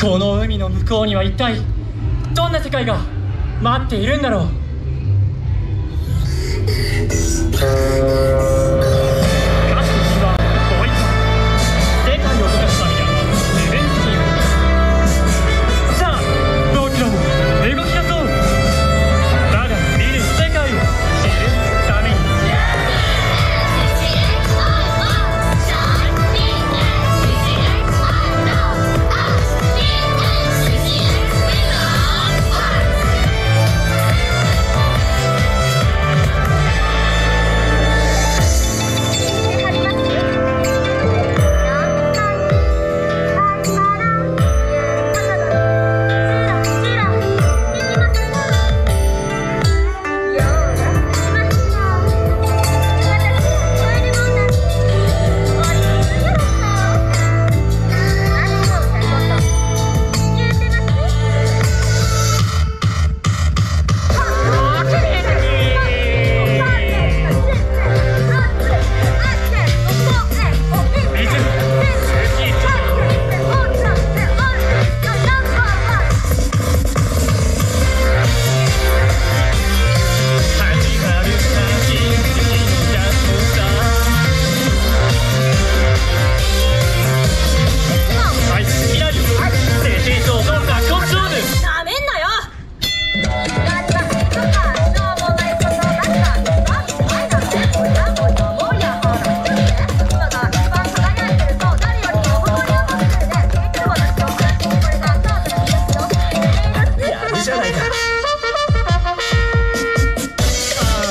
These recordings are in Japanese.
この海の向こうには一体どんな世界が待っているんだろう？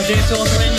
DJ Soul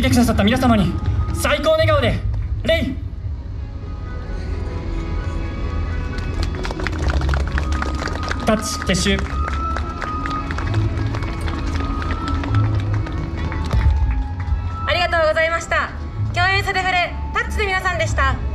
いてくださった皆様に最高の笑顔でレイ。タッチ撤収。ありがとうございました。共有されふれ。タッチの皆さんでした。